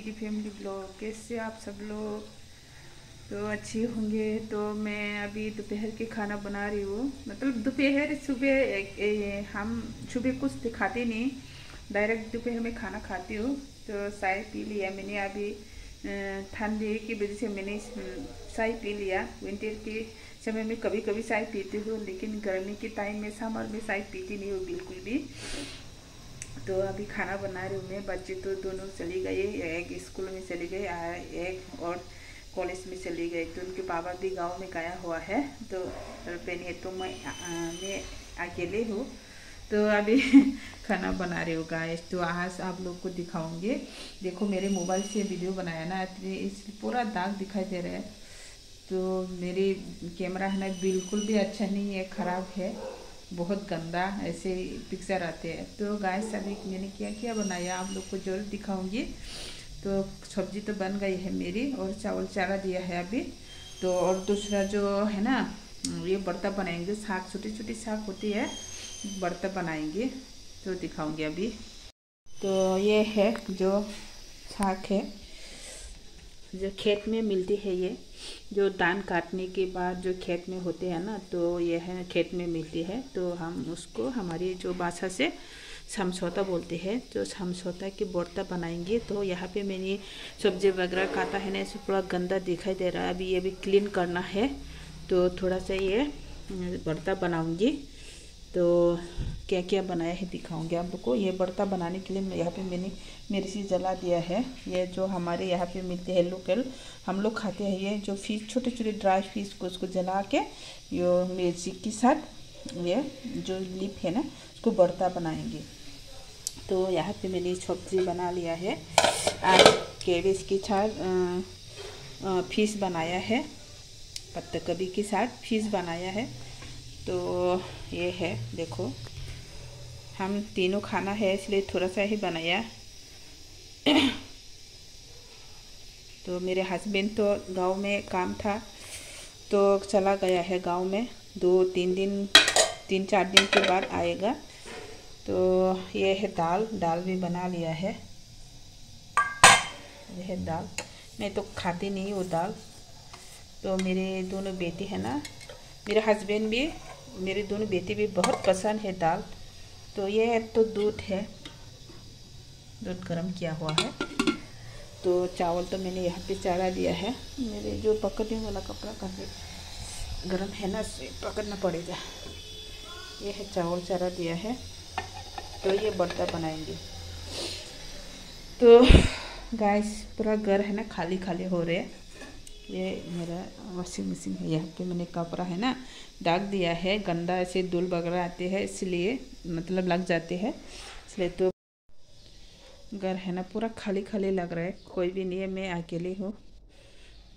TD family blog कैसे आप सब लोग? तो अच्छे होंगे। तो मैं अभी दोपहर के खाना बना रही हूँ। मतलब दोपहर, सुबह हम सुबह कुछ दिखाते नहीं। डायरेक्ट दोपहर में खाना खाती हूँ। तो चाय पी लिया मैंने अभी। ठंडी की वजह से मैंने चाय पी लिया। विंटर के समय में कभी कभी चाय पीती हूँ, लेकिन गर्मी के टाइम में समर में चाय पीती नहीं हूँ बिल्कुल भी। तो अभी खाना बना रही हूँ मैं। बच्चे तो दोनों चली गए एक स्कूल में चली गई एक और कॉलेज में चली गई तो उनके पापा भी गाँव में गया हुआ है। तो पहले तो मैं आ, मैं अकेले हूँ। तो अभी खाना बना रही हूँ गाइस तो आज आप लोग को दिखाऊँगे। देखो मेरे मोबाइल से वीडियो बनाया ना इस पूरा दाग दिखाई दे रहा है। तो मेरी कैमरा है ना बिल्कुल भी अच्छा नहीं है ख़राब है। बहुत गंदा ऐसे पिक्चर आते हैं। तो गाय सभी मैंने क्या क्या, बनाया। आप लोग को ज़रूर दिखाऊँगी। तो सब्ज़ी तो बन गई है मेरी और चावल चारा दिया है अभी। तो और दूसरा जो है ना, ये बर्ता बनाएँगे। साग छोटी छोटी साग होती है, बर्ता बनाएँगे। तो दिखाऊँगी अभी। तो ये है जो साग है। जो खेत में मिलती है ये, जो धान काटने के बाद जो खेत में होते हैं ना तो ये है खेत में मिलती है तो हम उसको हमारी जो भाषा से समझौता बोलते हैं तो समझौता की बर्ता बनाएँगे तो यहाँ पे मैंने सब्ज़ी वगैरह काटा है ना इसे पूरा गंदा दिखाई दे रहा है, अभी ये भी क्लीन करना है तो थोड़ा सा ये बर्ता बनाऊँगी। तो क्या क्या बनाया है दिखाऊँगी आप लोग को ये बर्ता बनाने के लिए यहाँ पे मैंने मिर्ची जला दिया है। ये जो हमारे यहाँ पे मिलते हैं लोकल, हम लोग खाते हैं ये जो फ़िश छोटे छोटे ड्राई फ़िश को उसको जला के ये मिर्ची के साथ ये जो लिप है ना, उसको बर्ता बनाएँगे। तो यहाँ पे मैंने सब्ज़ी बना लिया है। आज केवेज के साथ फ़िश बनाया है। पत्ता कभी के साथ फ़िश बनाया है। तो ये है, देखो। हम तीनों खाना है, इसलिए थोड़ा सा ही बनाया। तो मेरे हस्बैंड तो गाँव में काम था तो चला गया है गाँव में। दो, तीन दिन, तीन, चार दिन के बाद आएगा। तो ये है दाल दाल भी बना लिया है। ये है दाल। मैं तो खाती नहीं वो दाल। तो मेरे दोनों बेटी है ना, मेरे हस्बैंड भी मेरे दोनों बेटी भी बहुत पसंद है दाल। तो ये है तो दूध है। दूध गर्म किया हुआ है। तो चावल तो मैंने यहाँ पे चढ़ा दिया है। मेरे जो पकड़ने वाला कपड़ा काफ़ी गर्म है ना से पकड़ना पड़ेगा। ये है, चावल चढ़ा दिया है। तो ये बर्ता बनाएँगे। तो गैस पूरा घर है ना खाली खाली हो रहे हैं। ये मेरा वॉशिंग मशीन है, यहाँ पे मैंने कपड़ा है ना दाग दिया है, गंदा ऐसे धूल वगैरह आते हैं, इसलिए मतलब लग जाते हैं। इसलिए तो घर है ना पूरा खाली खाली लग रहा है, कोई भी नहीं है, मैं अकेली हूँ।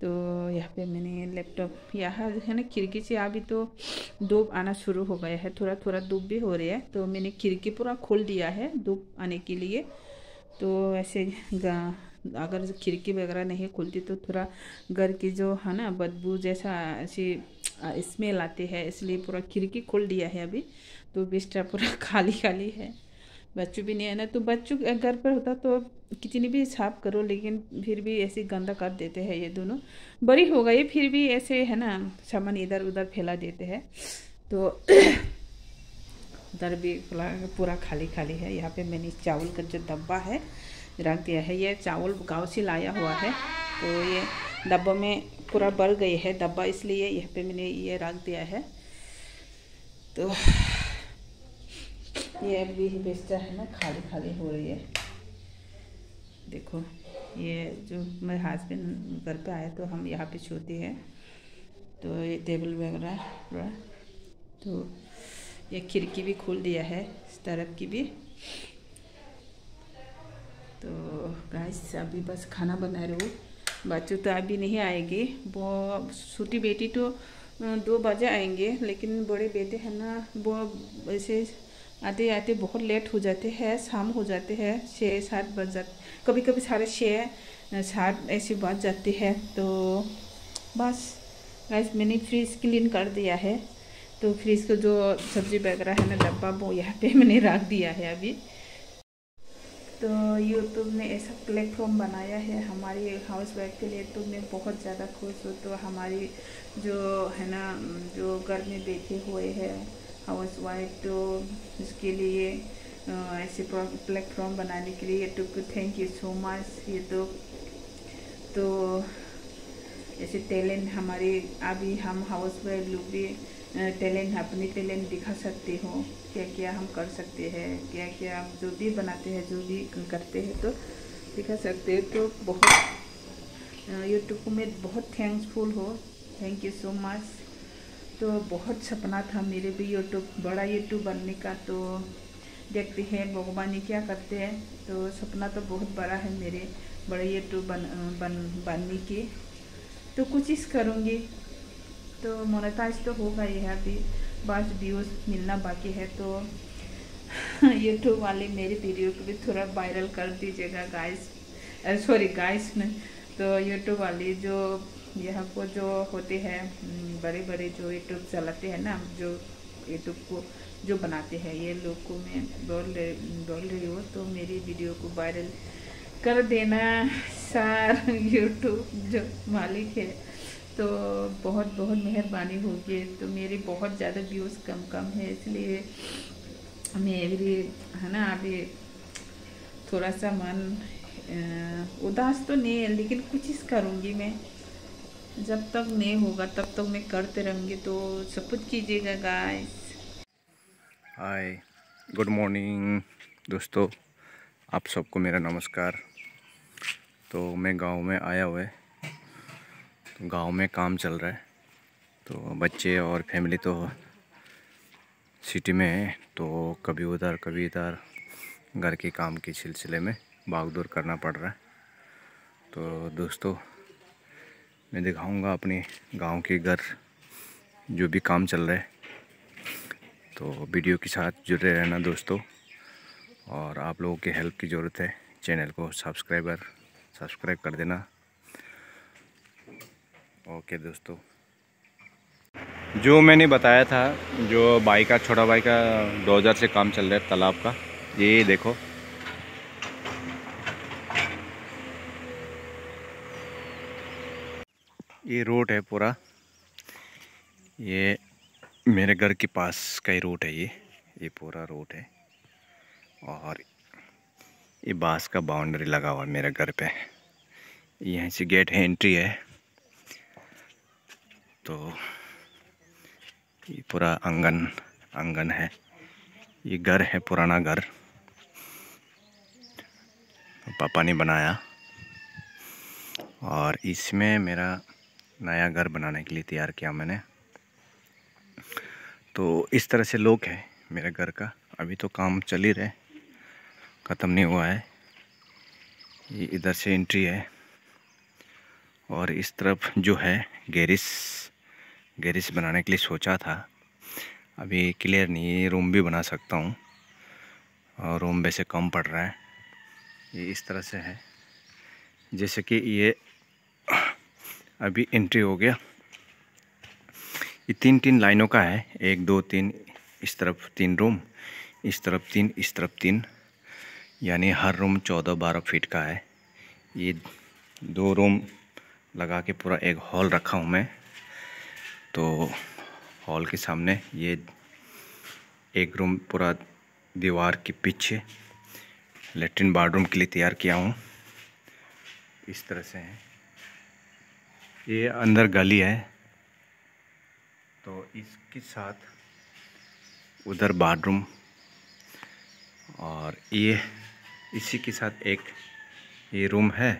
तो यहाँ पे मैंने लैपटॉप यहाँ है ना खिड़की से अभी तो धूप आना शुरू हो गया है थोड़ा थोड़ा धूप भी हो रही है तो मैंने खिड़की पूरा खोल दिया है धूप आने के लिए। तो ऐसे अगर खिड़की वगैरह नहीं खुलती तो थोड़ा घर की जो है ना, बदबू जैसा ऐसी स्मेल आती है, इसलिए पूरा खिड़की खोल दिया है अभी। तो बिस्तर पूरा खाली खाली है। बच्चों भी नहीं है ना तो बच्चों घर पर होता तो कितनी भी साफ़ करो, लेकिन फिर भी ऐसे गंदा कर देते हैं ये दोनों। बड़ी हो गई, फिर भी ऐसे है ना, सामान इधर उधर फैला देते हैं। तो उधर भी पूरा खाली खाली है। यहाँ पे मैंने चावल का जो डब्बा है रख दिया है। ये चावल गाँव से लाया हुआ है। तो ये डब्बा में पूरा बढ़ गई है डब्बा, इसलिए यहाँ पे मैंने ये रख दिया है। तो ये अभी बेचता है ना, खाली खाली हो रही है। देखो, ये जो मेरे हस्बैंड घर पे आए तो हम यहाँ पे सोते हैं। तो ये टेबल वगैरह, पूरा। तो ये खिड़की भी खोल दिया है, इस तरफ़ की भी। तो गाइस अभी बस खाना बना रहे हो। बच्चों तो अभी नहीं आएँगे। वो छोटी बेटी तो दो बजे आएँगे, लेकिन बड़े बेटे हैं ना, वो ऐसे आते आते बहुत लेट हो जाते हैं, शाम हो जाते हैं, छः, सात बज जाते कभी कभी साढ़े छः, सात ऐसे बज जाते हैं। तो बस गैस मैंने फ्रिज क्लीन कर दिया है। तो फ्रिज को जो सब्ज़ी वगैरह है ना, डब्बा, वो यहाँ पे मैंने रख दिया है अभी। तो यूट्यूब ने ऐसा प्लेटफॉर्म बनाया है हमारी हाउस वाइफ के लिए तो मैं बहुत ज़्यादा खुश हूँ। तो हमारी जो है ना, जो घर में बैठे हुए हैं हाउस वाइफ तो उसके लिए ऐसे प्लेटफॉर्म बनाने के लिए यूट्यूब को thank you so much YouTube तो ऐसे टैलेंट हमारे, अभी हम हाउस वाइफ लोग भी टैलेंट अपने टैलेंट दिखा सकते हो, क्या क्या हम कर सकते हैं, क्या क्या हम जो भी बनाते हैं, जो भी करते हैं तो दिखा सकते हो तो बहुत यूट्यूब को मैं बहुत थैंक्सफुल हो। थैंक यू सो मच तो बहुत सपना था मेरे भी यूट्यूब बड़ा यूट्यूब बनने का तो देखते हैं भगवान ये क्या करते हैं। तो सपना तो बहुत बड़ा है मेरे, बड़े यूट्यूब बन बन, बनने की। तो कोशिश करूँगी। तो मोनेटाइज तो होगा ही है अभी, बस व्यूज़ मिलना बाकी है तो यूट्यूब वाले मेरी वीडियो को भी थोड़ा वायरल कर दीजिएगा गाइस सॉरी गाइस में तो यूट्यूब वाले जो, यहाँ को जो होते हैं बड़े बड़े जो यूट्यूब चलाते हैं ना, जो यूट्यूब को, जो बनाते हैं, ये लोग को मैं बोल रही बोल रही हूँ तो मेरी वीडियो को वायरल कर देना, सार यूट्यूब जो मालिक है। तो बहुत बहुत मेहरबानी होगी। तो मेरे बहुत ज़्यादा व्यूज़ कम कम है, इसलिए मेरी है ना, अभी थोड़ा सा मन उदास तो नहीं है, लेकिन कुछ कोशिश करूँगी मैं। जब तक नहीं होगा, तब तक मैं करते रहूँगी। तो सपोर्ट कीजिएगा गाइस हाय गुड मॉर्निंग दोस्तों। आप सबको मेरा नमस्कार। तो मैं गाँव में आया हुआ है। गाँव में काम चल रहा है। तो बच्चे और फैमिली तो सिटी में है तो कभी उधर, कभी इधर घर के काम के सिलसिले में भागदौड़ करना पड़ रहा है। तो दोस्तों, मैं दिखाऊँगा अपने गाँव के घर जो भी काम चल रहा है। तो वीडियो के साथ जुड़े रहना दोस्तों, और आप लोगों की हेल्प की ज़रूरत है। चैनल को सब्सक्राइबर सब्सक्राइब कर देना। ओके दोस्तों। जो मैंने बताया था, जो बाई का, छोटा बाई का डोजर से काम चल रहा है तालाब का, ये देखो। ये रोड है पूरा। ये मेरे घर के पास का ही रोड है ये। ये पूरा रोड है। और ये बाँस का बाउंड्री लगा हुआ है मेरे घर पे। यहाँ से गेट है, एंट्री है। तो ये पूरा आँगन आँगन है। ये घर है, पुराना घर। पापा ने बनाया। और इसमें मेरा नया घर बनाने के लिए तैयार किया मैंने। तो इस तरह से लोग है मेरे घर का। अभी तो काम चल ही रहे ख़त्म नहीं हुआ है। ये इधर से एंट्री है। और इस तरफ़ जो है, गैरिस गैरिज बनाने के लिए सोचा था। अभी क्लियर नहीं है रूम भी बना सकता हूँ। और रूम वैसे कम पड़ रहा है। ये इस तरह से है। जैसे कि ये अभी एंट्री हो गया। ये तीन तीन लाइनों का है। एक, दो, तीन, इस तरफ़ तीन रूम, इस तरफ़ तीन, इस तरफ़ तीन। यानी हर रूम चौदह, बारह फीट का है। ये दो रूम लगा के पूरा एक हॉल रखा हूँ मैं। तो हॉल के सामने ये एक रूम पूरा दीवार के पीछे लेटरिन बाथरूम के लिए तैयार किया हूँ। इस तरह से है। ये अंदर गली है। तो इसके साथ उधर बाथरूम और ये इसी के साथ एक ये रूम है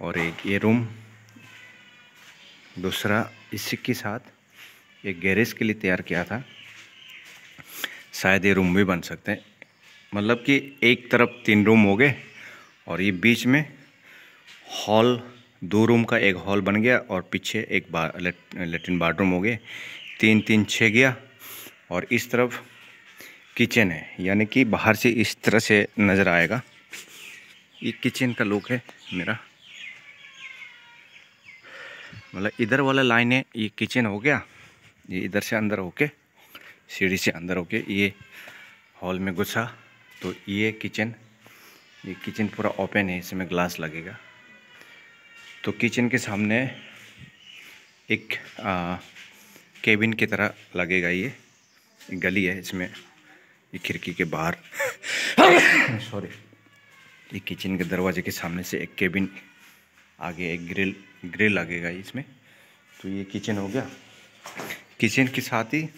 और एक ये रूम दूसरा इसी के साथ एक गैरेज के लिए तैयार किया था। शायद ये रूम भी बन सकते हैं। मतलब कि एक तरफ़ तीन रूम हो गए और ये बीच में हॉल, दो रूम का एक हॉल बन गया और पीछे एक लेटरिन बाथरूम हो गए। तीन तीन छः गया और इस तरफ़ किचन है। यानी कि बाहर से इस तरह से नज़र आएगा। ये किचन का लुक है मेरा। मतलब इधर वाला लाइन है ये किचन हो गया, ये इधर से अंदर होके, सीढ़ी से अंदर होके ये हॉल में घुसा। तो ये किचन ये किचन पूरा ओपन है, इसमें ग्लास लगेगा। तो किचन के सामने एक केबिन की तरह लगेगा ये गली है इसमें ये खिड़की के बाहर। सॉरी ये किचन के दरवाजे के सामने से एक केबिन आगे एक ग्रिल ग्रिल लगेगा इसमें। तो ये किचन हो गया। किचन के साथ ही